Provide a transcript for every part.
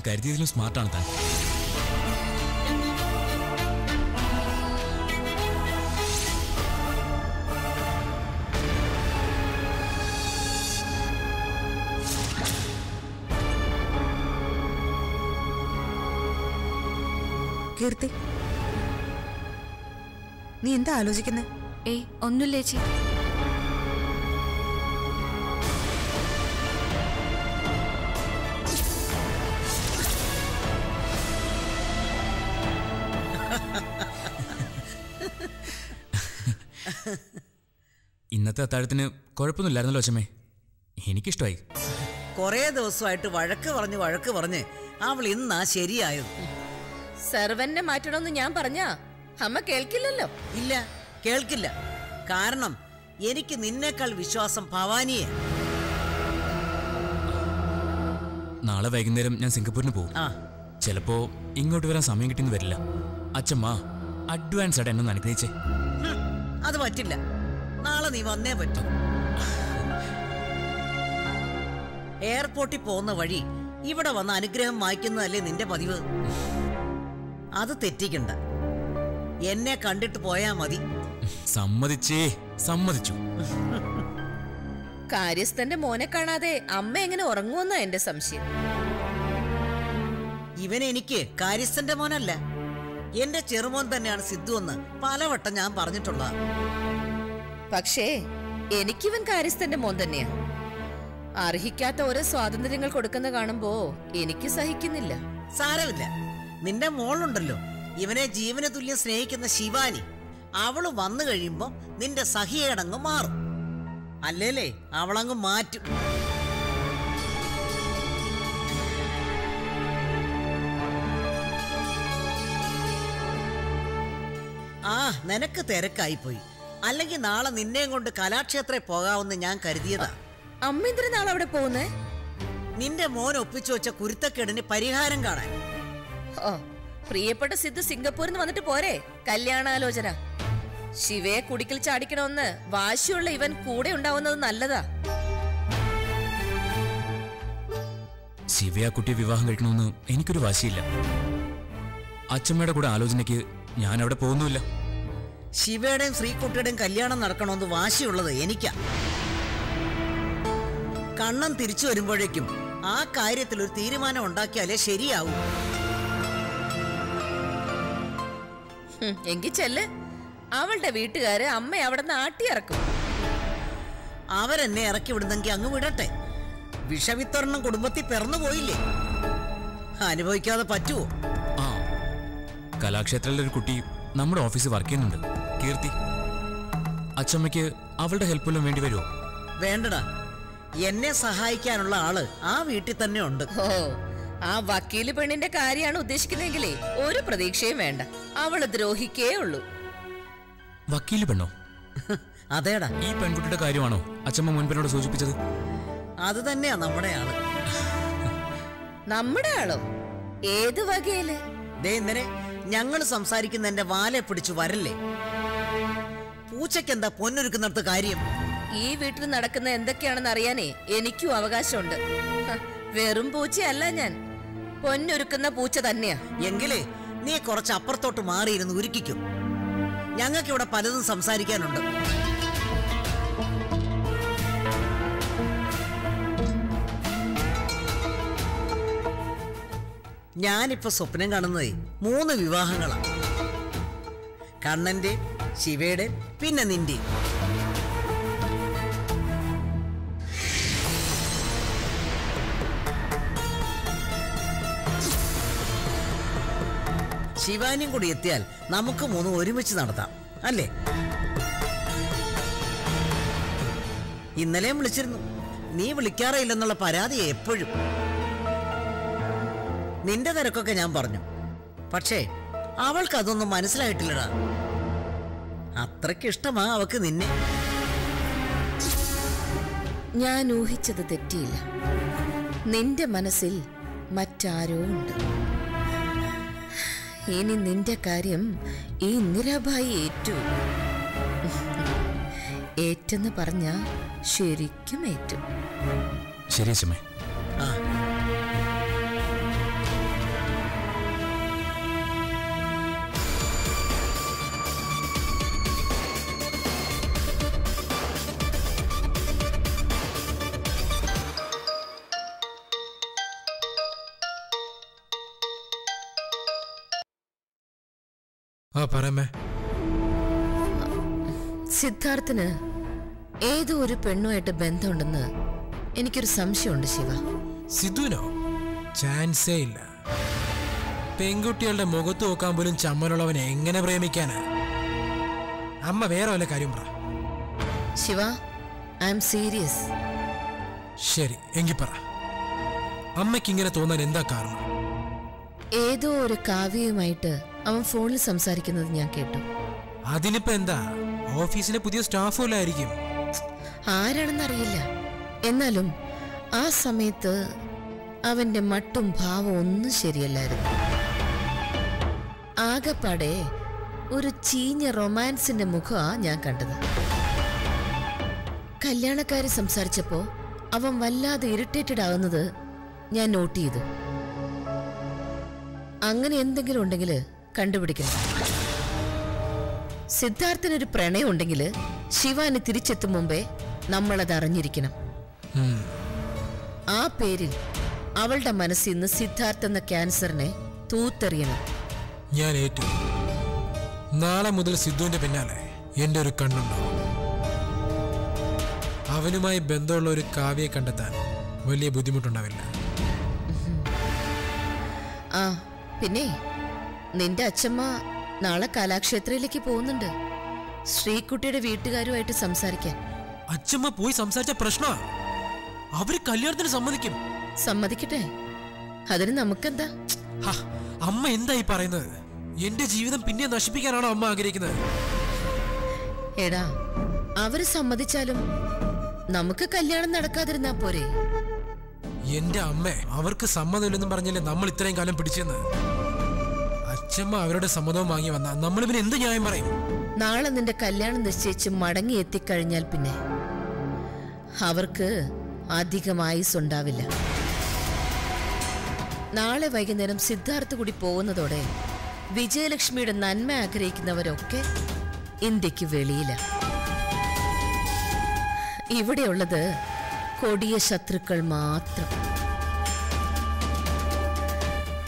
ഞാൻ കരുതിയതിലും സ്മാർട്ടാണ് താൻ. കീർത്തി നീ എന്താ ആലോചിക്കുന്നത് ഏയ് ഒന്നുമില്ല ചേച്ചി. ഇന്നത്തെ അത്താഴത്തിന് കുഴപ്പമൊന്നുമില്ലായിരുന്നല്ലോ അച്ഛമ്മേ. എനിക്കിഷ്ടമായി. കുറേ ദിവസമായിട്ട് വഴക്ക് പറഞ്ഞ് വഴക്ക് പറഞ്ഞ് അവൾ ഇന്നാ ശരിയായത്. സെർവന്നെ മാറ്റണമെന്ന് ഞാൻ പറഞ്ഞാ? അമ്മ കേൾക്കില്ലല്ലോ. ഇല്ല കേൾക്കില്ല. കാരണം എനിക്ക് നിന്നേക്കാൾ വിശ്വാസം ഭവാനിയെ. നാളെ വൈകുന്നേരം ഞാൻ സിംഗപ്പൂരിന് പോകും. ആ. ചിലപ്പോ ഇങ്ങോട്ട് വരാൻ സമയം കിട്ടിയെന്ന് വരില്ല. അച്ഛമ്മ അഡ്വാൻസ് ആയിട്ട് എന്നെ അനുഗ്രഹിച്ചേ. അത് പറ്റില്ല. നാളെ നീ വന്നേ പറ്റൂ. എയർപോർട്ടിൽ പോകുന്ന വഴി ഇവിടെ വന്ന അനുഗ്രഹം വായിക്കുന്നതല്ലേ നിന്റെ പതിവ്? അത് തെറ്റിക്കണ്ട. എന്നെ കണ്ടിട്ട് പോയാ മതി. സമ്മതിച്ചേ സമ്മതിച്ചു. കാര്യസ്ഥന്റെ മോനെ കാണാതെ അമ്മ എങ്ങനെ ഉറങ്ങുമെന്നാ എന്റെ സംശയം. ഇവൻ എനിക്ക് കാര്യസ്ഥന്റെ മോനല്ല. എന്റെ ചെറുമോൻ തന്നെയാണ് സിദ്ധു എന്ന് പലവട്ടം ഞാൻ പറഞ്ഞിട്ടുള്ളതാ പക്ഷേ എനിക്കിവൻ കാര്യസ്ഥന്റെ മോൻ തന്നെയാ. അർഹിക്കാത്ത ഓരോ സ്വാതന്ത്ര്യങ്ങൾ കൊടുക്കുന്ന കാണുമ്പോ എനിക്ക് സഹിക്കുന്നില്ല. സാരമില്ല. നിന്റെ മോളുണ്ടല്ലോ. ഇവനെ ജീവന തുല്യം സ്നേഹിക്കുന്ന ശിവാനി. അവൾ വന്നു കഴിയുമ്പോ നിന്റെ സഹിയടങ്ങ് മാറും. അല്ലേലേ അവളങ്ങ് മാറ്റും. ആ നിനക്ക് തിരക്കായിപ്പോയി. അല്ലെങ്കിൽ നാളെ നിന്നെയും കൊണ്ട് കലാക്ഷേത്രയിൽ പോകാമെന്ന് ഞാൻ കരുതിയതാ. അമ്മ എന്തിനാ നാളെ അവിടെ പോകുന്നേ? നിന്റെ മോൻ ഒപ്പിച്ചു വെച്ച കുരുത്തക്കേടിന് പരിഹാരം കാണാൻ. ഓ പ്രിയപ്പെട്ട സിദ്ധു സിംഗപ്പൂരിൽ നിന്ന് വന്നിട്ട് പോരെ? കല്യാണാലോചന. ശിവയെ കുടിക്കൽ ചാടിക്കണമെന്ന് വാശിയുള്ള ഇവൻ കൂടെ ഉണ്ടാവുന്നത് നല്ലതാ. ശിവയെ കുട്ടി കുട്ടിയെ വിവാഹം കഴിക്കണമെന്ന് എനിക്കൊരു വാശിയില്ല. അച്ഛമ്മയുടെ കൂടെ ആലോചനയ്ക്ക് ഞാൻ അവിടെ പോകുന്നുമില്ല. ശിവയുടെയും ശ്രീകുട്ടിയുടെയും കല്യാണം നടക്കണമെന്ന് വാശിയുള്ളത് എനിക്കാ. കണ്ണൻ തിരിച്ചു വരുമ്പോഴേക്കും ആ കാര്യത്തിൽ ഒരു തീരുമാനം ഉണ്ടാക്കിയാലേ ശരിയാവൂ. എങ്കിൽ എങ്കി ചെല്ല്. അവളുടെ വീട്ടുകാര് അമ്മ അവിടെ നിന്ന് ആട്ടിയിറക്കും. അവരെന്നെ ഇറക്കി വിടുന്നെങ്കിൽ അങ്ങ് വിടട്ടെ. വിഷവിത്തരണം കുടുംബത്തിൽ പിറന്നു പോയില്ലേ? അനുഭവിക്കാതെ പറ്റുമോ ആ കലാക്ഷേത്രത്തിലെ ഒരു കുട്ടി നമ്മുടെ ഓഫീസിൽ വർക്ക് ചെയ്യുന്നുണ്ട്. കീർത്തി. അച്ഛമ്മയ്ക്ക് അവളുടെ ഹെൽപ്പെല്ലാം വേണ്ടി വരുമോ വേണ്ടടാ. എന്നെ സഹായിക്കാനുള്ള ആൾ ആ വീട്ടിൽ തന്നെ ഉണ്ട്. ഓ ആ വക്കീൽ പെണ്ണിന്റെ കാര്യമാണ് ഉദ്ദേശിക്കുന്നതെങ്കിലേ ഒരു പ്രതീക്ഷയും വേണ്ട. അവൾ ദ്രോഹിക്കേ ഉള്ളൂ. വക്കീൽ പെണ്ണോ? അതേടാ. ഈ പെൺകുട്ടിയുടെ കാര്യമാണോ അച്ഛമ്മ മുൻപിനോട് സൂചിപ്പിച്ചത്? അത് തന്നെയാ നമ്മുടെ ആൾ. നമ്മുടെ ആളോ? ഏത് വകയിൽ? ദേ ഇന്നലെ ഞങ്ങൾ സംസാരിക്കുന്ന എന്റെ വാലെ പിടിച്ചു വരല്ലേ? പൂച്ചയ്ക്ക് എന്താ പൊന്നൊരുക്കുന്നിടത്ത് കാര്യം? ഈ വീട്ടിൽ നടക്കുന്ന എന്തൊക്കെയാണെന്ന് അറിയാനേ എനിക്കും അവകാശമുണ്ട്. വെറും പൂച്ചയല്ല ഞാൻ. പൊന്നൊരുക്കുന്ന പൂച്ച തന്നെയാ. എങ്കിലേ നീ കുറച്ച് അപ്പുറത്തോട്ട് മാറിയിരുന്ന് ഉരുക്കിക്കും. ഞങ്ങൾക്ക് ഇവിടെ പലതും സംസാരിക്കാനുണ്ട്. ഞാനിപ്പോ സ്വപ്നം കാണുന്നതേ മൂന്ന് വിവാഹങ്ങളാണ് കണ്ണന്റെ ശിവയുടെ പിന്നെ നിന്റെ. ശിവാനിയും കൂടി എത്തിയാൽ നമുക്ക് മൂന്ന് ഒരുമിച്ച് നടത്താം അല്ലേ? ഇന്നലെയും വിളിച്ചിരുന്നു. നീ വിളിക്കാറേയില്ലെന്നുള്ള പരാതി എപ്പോഴും. നിന്റെ തിരക്കൊക്കെ ഞാൻ പറഞ്ഞു. പക്ഷേ അവൾക്കതൊന്നും മനസ്സിലായിട്ടില്ലടാ. അത്രയ്ക്ക് ഇഷ്ടമാ അവക്ക് നിന്നെ. ഞാൻ ഊഹിച്ചത് തെറ്റിയില്ല. നിന്റെ മനസ്സിൽ മറ്റാരോ ഉണ്ട്. ഇനി നിന്റെ കാര്യം ഈ ഇന്ദിരാഭായി ഏറ്റു. ഏറ്റെന്ന് പറഞ്ഞ ശരിക്കും ഏറ്റു. ശരി ആ. സിദ്ധാർത്ഥന് ഏതോ ഒരു പെണ്ണുമായിട്ട് ബന്ധമുണ്ടെന്ന് എനിക്കൊരു സംശയമുണ്ട് ശിവ. സിദ്ധുവിനോ? ചാൻസേ ഇല്ല. പെൺകുട്ടികളുടെ മുഖത്ത് നോക്കാൻ പോലും ചമ്മലുള്ളവൻ എങ്ങനെ പ്രേമിക്കാനാ? അമ്മ വേറെ വല്ല കാര്യം പറ. Shiva I am serious. ശരി എങ്കി പറ. അമ്മയ്ക്ക് ഇങ്ങനെ തോന്നാൻ എന്താ കാരണം? ഏതോ ഒരു കാവ്യയുമായിട്ട് അവൻ ഫോണിൽ സംസാരിക്കുന്നത് ഞാൻ കേട്ടു. അതിനിപ്പോ എന്താ? ഓഫീസിലെ പുതിയ സ്റ്റാഫുകളായിരിക്കും ആരാണെന്ന് ആരാണെന്നറിയില്ല. എന്നാലും ആ സമയത്ത് അവന്റെ മട്ടും ഭാവം ഒന്നും ശരിയല്ലായിരുന്നു. ആകപ്പാടെ ഒരു ചീഞ്ഞ റൊമാൻസിന്റെ മുഖമാ ഞാൻ കണ്ടത്. കല്യാണക്കാരി സംസാരിച്ചപ്പോ അവൻ വല്ലാതെ ഇറിറ്റേറ്റഡ് ആകുന്നത് ഞാൻ നോട്ട് ചെയ്തു. അങ്ങനെ എന്തെങ്കിലും ഉണ്ടെങ്കിൽ കണ്ടുപിടിക്കണം സിദ്ധാർത്ഥനൊരു പ്രണയം ഉണ്ടെങ്കിൽ ശിവാന് തിരിച്ചെത്തും മുമ്പേ നമ്മളത് അറിഞ്ഞിരിക്കണം. ആ പേരിൽ അവളുടെ മനസ്സിൽ നിന്ന് സിദ്ധാർത്ഥ എന്ന ക്യാൻസറിനെ തൂത്തെറിയണം. ഞാൻ ഏറ്റു. നാളെ മുതൽ സിദ്ധുവിന്റെ പിന്നാലെ എന്റെ ഒരു കണ്ണുണ്ടാവും. അവനുമായി ബന്ധമുള്ള ഒരു കാവ്യെ കണ്ടെത്താൻ വലിയ ബുദ്ധിമുട്ടുണ്ടാവില്ല. ആ പിന്നെ? നിന്റെ അച്ഛമ്മ നാളെ കലാക്ഷേത്രയിലേക്ക് പോകുന്നുണ്ട്. ശ്രീകുട്ടിയുടെ വീട്ടുകാരുമായിട്ട് സംസാരിക്കാൻ. അച്ഛമ്മ പോയി സംസാരിച്ച പ്രശ്നമാ അവർ കല്യാണത്തിന് സമ്മതിക്കും. സമ്മതിക്കട്ടെ. അതിന് നമുക്കെന്താ? അമ്മ എന്തായി പറയുന്നത്? എന്റെ ജീവിതം പിന്നെ നശിപ്പിക്കാനാണോ അമ്മ ആഗ്രഹിക്കുന്നത്? എടാ അവർ സമ്മതിച്ചാലും നമുക്ക് കല്യാണം നടക്കാതിരുന്നാ പോരെ. എന്റെ അമ്മ അവർക്ക് സമ്മതമില്ലെന്നും പറഞ്ഞല്ലേ നമ്മൾ ഇത്രയും കാലം പിടിച്ചെന്ന്? അച്ഛമ്മ അവരുടെ സമ്മതവും വാങ്ങി വന്ന. നമ്മൾ പിന്നെ എന്ത് ന്യായം പറയും? നാളെ നിന്റെ കല്യാണം നിശ്ചയിച്ച് മടങ്ങി എത്തിക്കഴിഞ്ഞാൽ പിന്നെ അവർക്ക് അധികം ആയുസ് ഉണ്ടാവില്ല. നാളെ വൈകുന്നേരം സിദ്ധാർത്ഥ കൂടി പോകുന്നതോടെ വിജയലക്ഷ്മിയുടെ നന്മ ആഗ്രഹിക്കുന്നവരൊക്കെ ഇന്ത്യയ്ക്ക് വെളിയില. ഇവിടെയുള്ളത് കൊടിയ ശത്രുക്കൾ മാത്രം.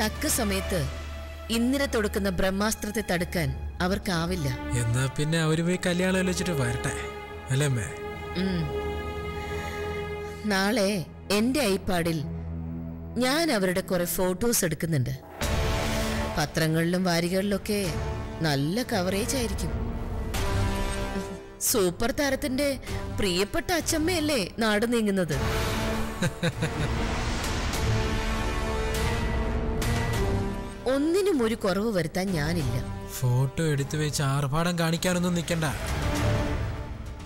തക്ക സമയത്ത് ഇന്നിര തൊടുക്കുന്ന ബ്രഹ്മാസ്ത്രത്തെ തടുക്കാൻ അവർക്കാവില്ല. എന്നാ പിന്നെ അവർ പോയി കല്യാണം ആലോചിച്ചിട്ട് വരട്ടെ. അല്ലേ. നാളെ എന്റെ ഐപാഡിൽ ഞാൻ അവരുടെ കുറെ ഫോട്ടോസ് എടുക്കുന്നുണ്ട്. പത്രങ്ങളിലും വാരികളിലൊക്കെ നല്ല കവറേജ് ആയിരിക്കും. സൂപ്പർ താരത്തിന്റെ പ്രിയപ്പെട്ട അച്ചമ്മയല്ലേ നാട് നീങ്ങുന്നത്? ഒന്നിനും ഒരു കുറവ് വരുത്താൻ ഞാനില്ല. ഫോട്ടോ എടുത്തു വെച്ച് ആർഭാടം കാണിക്കാനൊന്നും നിൽക്കണ്ട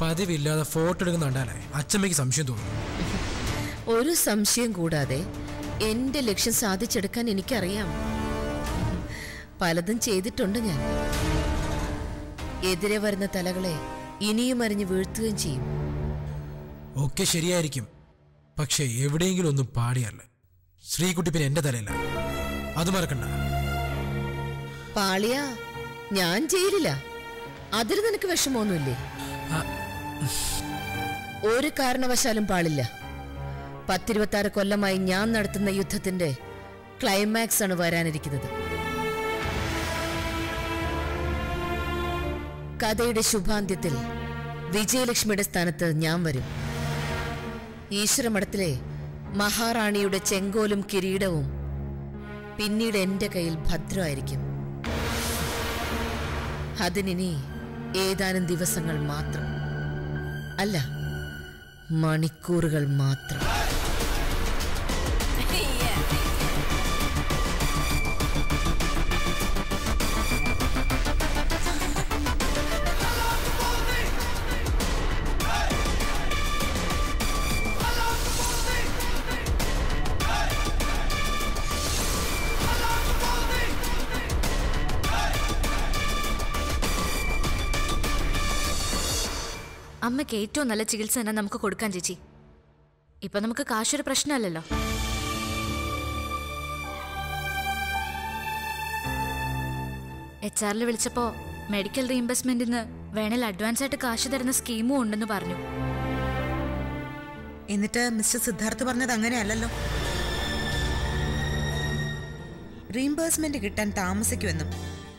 പതിവില്ലാതെ ഫോട്ടോ എടുക്കുന്നുണ്ടാലേ അച്ഛമ്മയ്ക്ക് സംശയം തോന്നും. ഒരു സംശയം കൂടാതെ എന്റെ ലക്ഷ്യം സാധിച്ചെടുക്കാൻ എനിക്കറിയാം. പലതും ചെയ്തിട്ടുണ്ട് ഞാൻ. എതിരെ വരുന്ന തലകളെ ഇനിയും അറിഞ്ഞ് വീഴ്ത്തുകയും ചെയ്യും. ഒക്കെ ശരിയായിരിക്കും. പക്ഷെ എവിടെയെങ്കിലും ഒന്നും പാടിയല്ല ശ്രീകുട്ടി പിന്നെ എന്റെ തലയില്ല. അത് മറക്കണ്ട. പാളിയ ഞാൻ ജയിലില്ല അതിൽ നിനക്ക് വിഷമമൊന്നുമില്ലേ? ഒരു കാരണവശാലും പാളില്ല. പത്തിരുപത്താറ് കൊല്ലമായി ഞാൻ നടത്തുന്ന യുദ്ധത്തിന്റെ ക്ലൈമാക്സ് ആണ് വരാനിരിക്കുന്നത്. കഥയുടെ ശുഭാന്ത്യത്തിൽ വിജയലക്ഷ്മിയുടെ സ്ഥാനത്ത് ഞാൻ വരും. ഈശ്വരമഠത്തിലെ മഹാറാണിയുടെ ചെങ്കോലും കിരീടവും പിന്നീട് എന്റെ കയ്യിൽ ഭദ്രമായിരിക്കും. അതിനി ഏതാനും ദിവസങ്ങൾ മാത്രം. അല്ല മണിക്കൂറുകൾ മാത്രം. അമ്മയ്ക്ക് ഏറ്റവും നല്ല ചികിത്സ തന്നെ നമുക്ക് കൊടുക്കാൻ ചേച്ചി. ഇപ്പൊ നമുക്ക് കാശൊരു പ്രശ്നമല്ലല്ലോ. എച്ച് ആറിൽ വിളിച്ചപ്പോ മെഡിക്കൽ റീഇംബേഴ്സ്മെന്റിന് വേണേൽ അഡ്വാൻസ് ആയിട്ട് കാശ് തരുന്ന സ്കീമും ഉണ്ടെന്ന് പറഞ്ഞു. എന്നിട്ട് മിസ്റ്റർ സിദ്ധാർത്ഥ് പറഞ്ഞത് അങ്ങനെയല്ലല്ലോ. റീഇംബേഴ്സ്മെന്റ് കിട്ടാൻ താമസിക്കുമെന്നും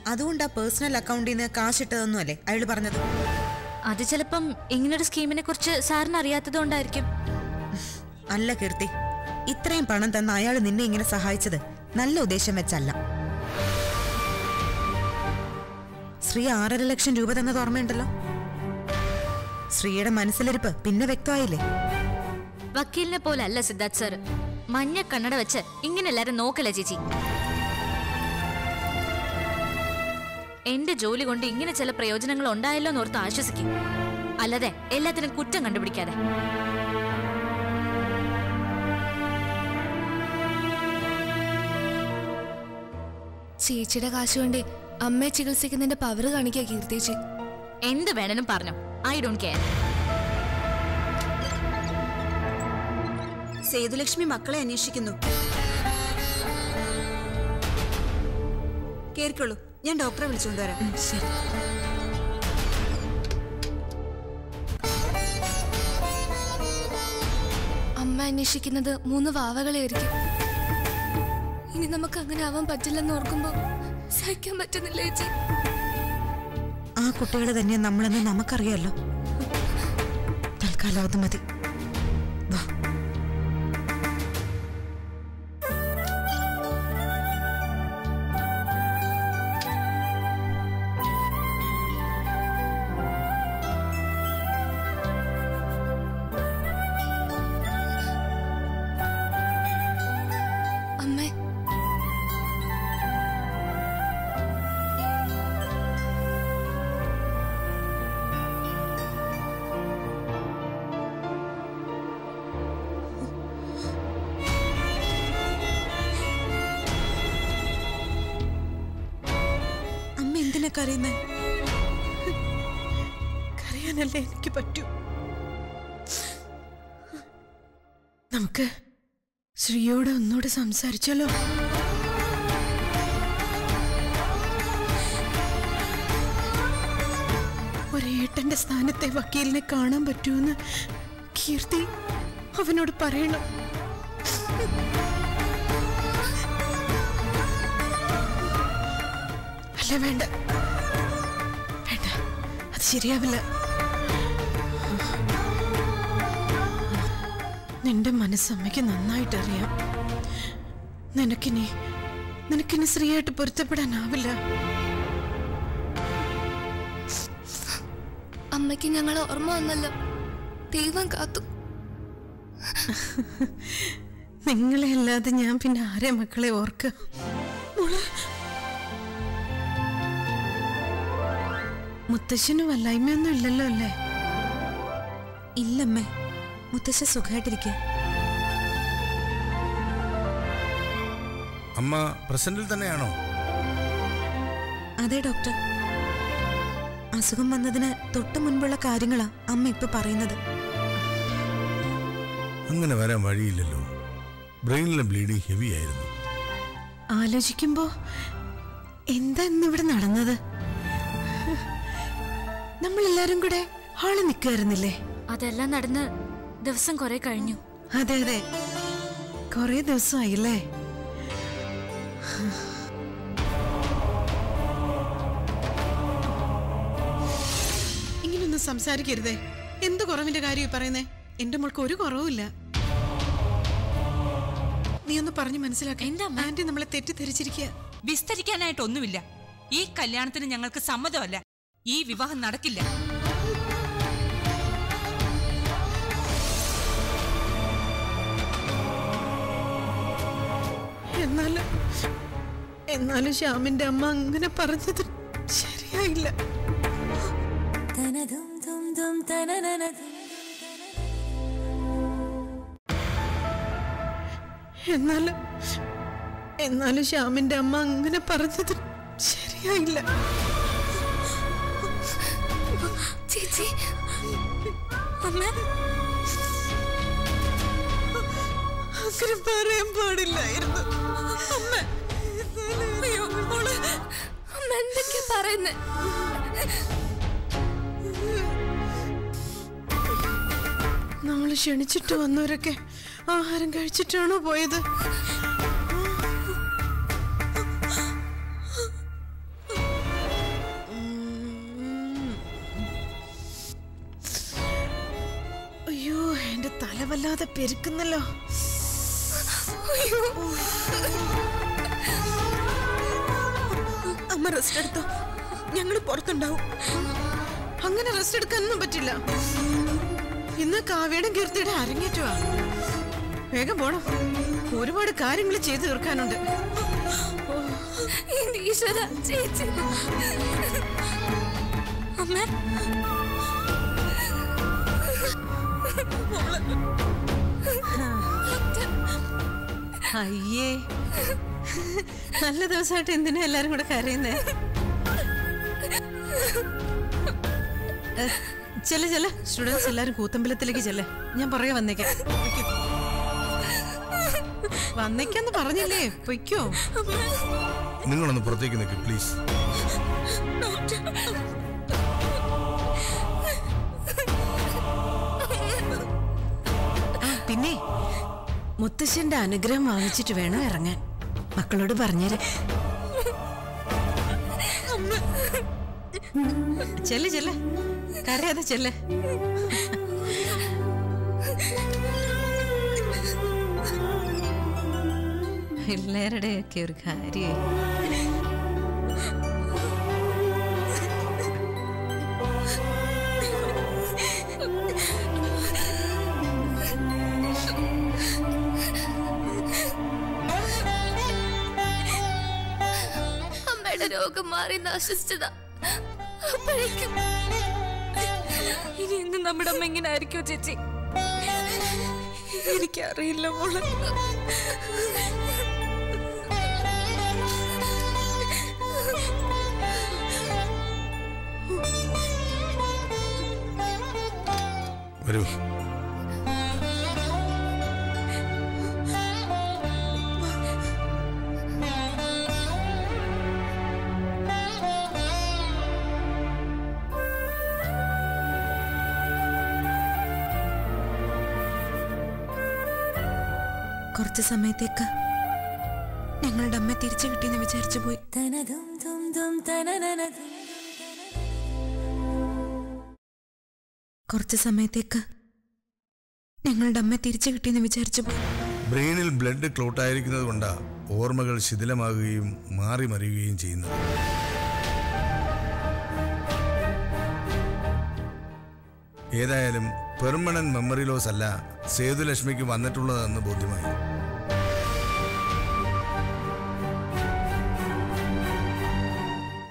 അതുകൊണ്ട് ആ പേഴ്സണൽ അക്കൗണ്ടിൽ നിന്ന് കാശിട്ടതൊന്നും അല്ലേ അയാൾ പറഞ്ഞത്. അത് ചിലപ്പം ഇങ്ങനൊരു സ്കീമിനെ കുറിച്ച് സാറിന് അറിയാത്തത് കൊണ്ടായിരിക്കും. അല്ല കീർത്തി ഇത്രയും പണം തന്ന അയാൾ നിന്നെ ഇങ്ങനെ സഹായിച്ചത് നല്ല ഉദ്ദേശം വെച്ചല്ല. ശ്രീ ആറര ലക്ഷം രൂപ തന്നത് ഓർമ്മയുണ്ടല്ലോ? ശ്രീയുടെ മനസ്സിലിരിപ്പ് പിന്നെ വ്യക്തമായില്ലേ? വക്കീലിനെ പോലെ അല്ല സിദ്ധാർത്ഥ് സാർ മഞ്ഞ കണ്ണട വെച്ച് ഇങ്ങനെ എല്ലാരും നോക്കല്ലേ ചേച്ചി? എന്റെ ജോലി കൊണ്ട് ഇങ്ങനെ ചില പ്രയോജനങ്ങൾ ഉണ്ടായല്ലോ എന്ന് ഓർത്ത് ആശ്വസിക്കും. അല്ലാതെ എല്ലാത്തിനും കുറ്റം കണ്ടുപിടിക്കാതെ. ചേച്ചിയുടെ കാശ് കൊണ്ട് അമ്മയെ ചികിത്സിക്കുന്നതിന്റെ പവർ കാണിക്കുക കീർത്തിച്ച് എന്ത് വേണനും പറഞ്ഞു. ഐ ഡോണ്ട് കെയർ സേതുലക്ഷ്മി മക്കളെ അന്വേഷിക്കുന്നു. കേൾക്കുള്ളൂ ഞാൻ ഡോക്ടറെ വിളിച്ചുകൊണ്ടുവരാം ശരി. അമ്മ അന്വേഷിക്കുന്നത് മൂന്ന് വാവകളെയായിരിക്കും ഇനി നമുക്ക് അങ്ങനെ ആവാൻ പറ്റില്ലെന്ന് ഓർക്കുമ്പോ സഹിക്കാൻ പറ്റുന്നില്ല ചേച്ചി. ആ കുട്ടികളെ തന്നെ നമ്മളെന്ന് നമുക്കറിയാലോ. തൽക്കാലം അത് മതി. കരയുന്നേ കരയാനല്ലേ എനിക്ക് പറ്റൂ. നമുക്ക് ശ്രീയോട് ഒന്നുകൂടെ സംസാരിച്ചാലോ? ഒരേട്ടന്റെ സ്ഥാനത്തെ വക്കീലിനെ കാണാൻ പറ്റൂന്ന് കീർത്തി അവനോട് പറയണം. അല്ല വേണ്ട. ശരിയാവില്ല. നിന്റെ മനസ്സമ്മയ്ക്ക് നന്നായിട്ട് അറിയാം നിനക്കിനി നിനക്കിനി സ്ത്രീയായിട്ട് പൊരുത്തപ്പെടാനാവില്ല. അമ്മയ്ക്ക് ഞങ്ങളെ ഓർമ്മ വന്നല്ലോ. ദൈവം കാത്തു. നിങ്ങളെ അല്ലാതെ ഞാൻ പിന്നെ ആരെ മക്കളെ ഓർക്ക? മുത്തശ്ശനും വല്ലായ്മയൊന്നും ഇല്ലല്ലോ അല്ലേ? ഇല്ലമ്മേ മുത്തശ്ശ സുഖമായിട്ടിരിക്കുക അമ്മ പ്രസന്റിൽ തന്നെയാണോ? അതെ ഡോക്ടർ. അസുഖം വന്നതിന് തൊട്ട് മുൻപുള്ള കാര്യങ്ങളാ അമ്മ ഇപ്പൊ പറയുന്നത്. അങ്ങനെ വരാൻ വഴിയില്ലല്ലോ. ബ്രെയിനിലെ ബ്ലീഡിങ് ഹെവി ആയിരുന്നു. ആലോചിക്കുമ്പോ എന്താ ഇന്നിവിടെ നടന്നത്? നമ്മളെല്ലാരും കൂടെ ഹാളിൽ നിൽക്കുമായിരുന്നില്ലേ അതെല്ലാം നടന്ന് ദിവസം കുറെ കഴിഞ്ഞു. അതെ അതെ. കുറെ ദിവസമായില്ലേ? ഇങ്ങനൊന്നും സംസാരിക്കരുതേ. എന്ത് കുറവിന്റെ കാര്യം പറയുന്നേ? എന്റെ മോൾക്ക് ഒരു കുറവുമില്ല. നീ ഒന്ന് പറഞ്ഞു മനസ്സിലാക്കി. എന്താ അമ്മ? ആന്റി നമ്മളെ തെറ്റിദ്ധരിച്ചിരിക്കുക വിസ്തരിക്കാനായിട്ടൊന്നുമില്ല. ഈ കല്യാണത്തിന് ഞങ്ങൾക്ക് സമ്മതമല്ല. ഈ വിവാഹം നടക്കില്ല. എന്നാലും എന്നാലും ശ്യാമിന്റെ അമ്മ അങ്ങനെ പറഞ്ഞത് ശരിയായില്ല. എന്നാലും എന്നാലും ശ്യാമിന്റെ അമ്മ അങ്ങനെ പറഞ്ഞത് ശരിയായില്ല. ചേച്ചി. അമ്മ. അങ്ങനെ പറയാൻ പാടില്ലായിരുന്നു. അമ്മ. അയ്യോ മോൾ. അമ്മ എന്തൊക്കെയാ പറയുന്നേ? നമ്മൾ ക്ഷണിച്ചിട്ട് വന്നവരൊക്കെ ആഹാരം കഴിച്ചിട്ടാണോ പോയത്? വല്ലാതെ പെരുക്കുന്നല്ലോ. അമ്മ റെസ്റ്റ് എടുത്തോ. ഞങ്ങൾ പുറത്തുണ്ടാവും. അങ്ങനെ റെസ്റ്റ് എടുക്കാനൊന്നും പറ്റില്ല. ഇന്ന് കാവ്യയുടെ കീർത്തിയുടെ അരങ്ങേറ്റുവാ വേഗം പോണം. ഒരുപാട് കാര്യങ്ങൾ ചെയ്തു തീർക്കാനുണ്ട്. എന്റെ ഈശ്വര ചേച്ചി. അമ്മ. അയ്യേ. നല്ല ദിവസമായിട്ട് എന്തിനാ എല്ലാരും കൂടെ കരയുന്നേ? ചെല്ല ചെല്ല. സ്റ്റുഡൻസ് എല്ലാരും കൂത്തമ്പലത്തിലേക്ക് ചെല്ല. ഞാൻ പറയാ വന്നേക്കാം. വന്നേക്കാന്ന് പറഞ്ഞില്ലേ? പൊയ്ക്കോ. നിങ്ങളൊന്ന് പുറത്തേക്ക് നിൽക്കും പ്ലീസ് ആ, മുത്തശ്ശന്റെ അനുഗ്രഹം വാങ്ങിച്ചിട്ട് വേണം ഇറങ്ങാൻ. മക്കളോട് പറഞ്ഞേരെ. ചെല്ല് ചെല്ല്. കരയാതെ ചെല്ല്. പിള്ളേരുടെയൊക്കെ ഒരു കാര്യേ. രോഗം മാറി നശിച്ചതാ. ഇനി ഇന്ന് നമ്മുടെ അമ്മ ഇങ്ങനെ ആയിരിക്കോ ചേച്ചി? എനിക്കറിയില്ല മോളെ. വരൂ. കുറച്ച് സമയത്തേക്ക് ഞങ്ങളുടെ അമ്മ തിരിച്ചു കിട്ടിയെന്ന് വിചാരിച്ചു പോയി. കുറച്ച് സമയത്തേക്ക് ഞങ്ങളുടെ അമ്മ തിരിച്ചു കിട്ടിയെന്ന് വിചാരിച്ചു പോയി. ബ്രെയിനിൽ ബ്ലഡ് ക്ലോട്ട് ആയിരിക്കുന്നത് കൊണ്ടാ ഓർമ്മകൾ ശിഥിലമാകുകയും മാറി മറിയുകയും ചെയ്യുന്നത്. ഏതായാലും പെർമനന്റ് മെമ്മറി ലോസ് അല്ല സേതുലക്ഷ്മിക്ക് വന്നിട്ടുള്ളതെന്ന് ബോധ്യമായി.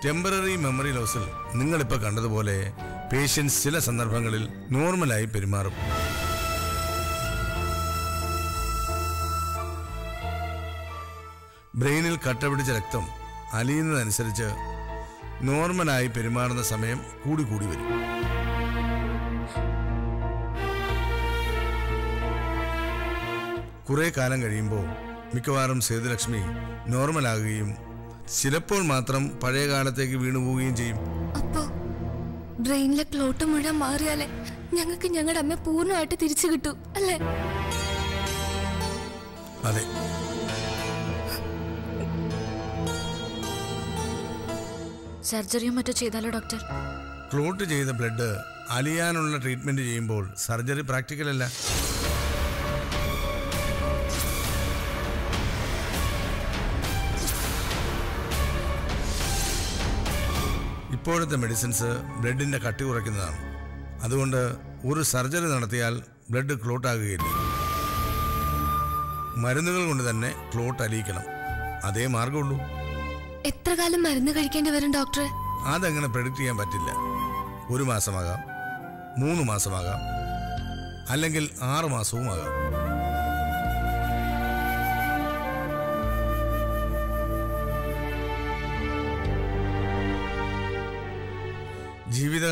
ടെമ്പററി മെമ്മറി ലോസിൽ നിങ്ങളിപ്പോൾ കണ്ടതുപോലെ പേഷ്യൻസ് ചില സന്ദർഭങ്ങളിൽ നോർമലായി പെരുമാറും. ബ്രെയിനിൽ കട്ടപിടിച്ച രക്തം അലിയുന്നതനുസരിച്ച് നോർമലായി പെരുമാറുന്ന സമയം കൂടി കൂടി വരും. കുറേ കാലം കഴിയുമ്പോൾ മിക്കവാറും സേതുലക്ഷ്മി നോർമലാകുകയും ചിലപ്പോൾ മാത്രം പഴയ കാലത്തേക്ക് വീണുപോവുകയും ചെയ്യും. അപ്പോ ബ്രെയിനിലെ ക്ലോട്ട് മുഴുവൻ മാറിയാലേ ഞങ്ങൾക്ക് ഞങ്ങളുടെ അമ്മ പൂർണമായിട്ട് തിരിച്ചു കിട്ടൂ അല്ലേ? അതെ. സർജറിയോ മറ്റോ ചെയ്താലോ ഡോക്ടർ? ക്ലോട്ട് ചെയ്ത ബ്ലഡ് അലിയാനുള്ള ട്രീറ്റ്മെന്റ് ചെയ്യുമ്പോൾ സർജറി പ്രാക്ടിക്കൽ അല്ല ഇപ്പോഴത്തെ മെഡിസിൻസ് ബ്ലഡിന്റെ കട്ടി കുറയ്ക്കുന്നതാണ്. അതുകൊണ്ട് ഒരു സർജറി നടത്തിയാൽ ബ്ലഡ് ക്ലോട്ട് ആകുകയില്ല. മരുന്നുകൾ കൊണ്ട് തന്നെ ക്ലോട്ട് അലിയിക്കണം. അതേ മാർഗമുള്ളൂ എത്ര കാലം മരുന്ന് കഴിക്കേണ്ടി വരും ഡോക്ടറെ? അതങ്ങനെ പ്രഡിക്റ്റ് ചെയ്യാൻ പറ്റില്ല. ഒരു മാസമാകാം മൂന്ന് മാസമാകാം അല്ലെങ്കിൽ ആറ് മാസവും ആകാം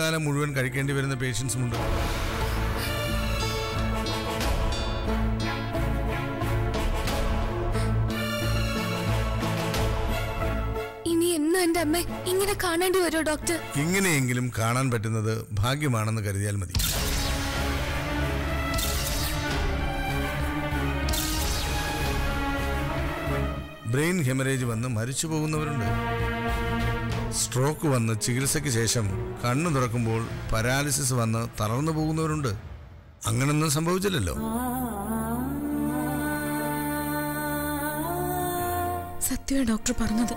ജീവിതകാലം മുഴുവൻ കഴിക്കേണ്ടി വരുന്ന പേഷ്യൻസുമുണ്ട് ഇനി എന്നും എന്റെ അമ്മ? ഇങ്ങനെ കാണേണ്ടി വരുമോ ഡോക്ടർ ഇങ്ങനെയെങ്കിലും കാണാൻ പറ്റുന്നത് ഭാഗ്യമാണെന്ന് കരുതിയാൽ മതി. ബ്രെയിൻ ഹെമറേജ് വന്ന് മരിച്ചു പോകുന്നവരുണ്ട് സ്ട്രോക്ക് വന്ന് ചികിത്സയ്ക്ക് ശേഷം കണ്ണു തുറക്കുമ്പോൾ പരാലിസിസ് വന്ന് തളർന്നു പോകുന്നവരുണ്ട്. അങ്ങനൊന്നും സംഭവിച്ചില്ലല്ലോ. സത്യ ഡോക്ടർ പറഞ്ഞത്.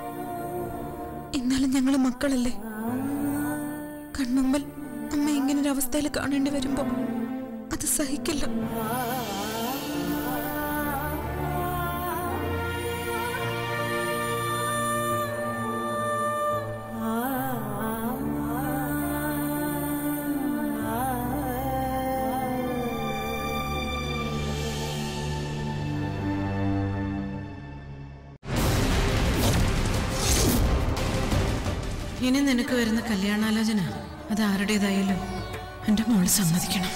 എന്നാലും ഞങ്ങൾ മക്കളല്ലേ? കണ്ണുമ്പൽ അമ്മ ഇങ്ങനൊരവസ്ഥയിൽ കാണേണ്ടി വരുമ്പോ അത് സഹിക്കില്ല. ഇനി നിനക്ക് വരുന്ന കല്യാണാലോചന അത് ആരുടേതായാലും എന്റെ മോൾ സമ്മതിക്കണം.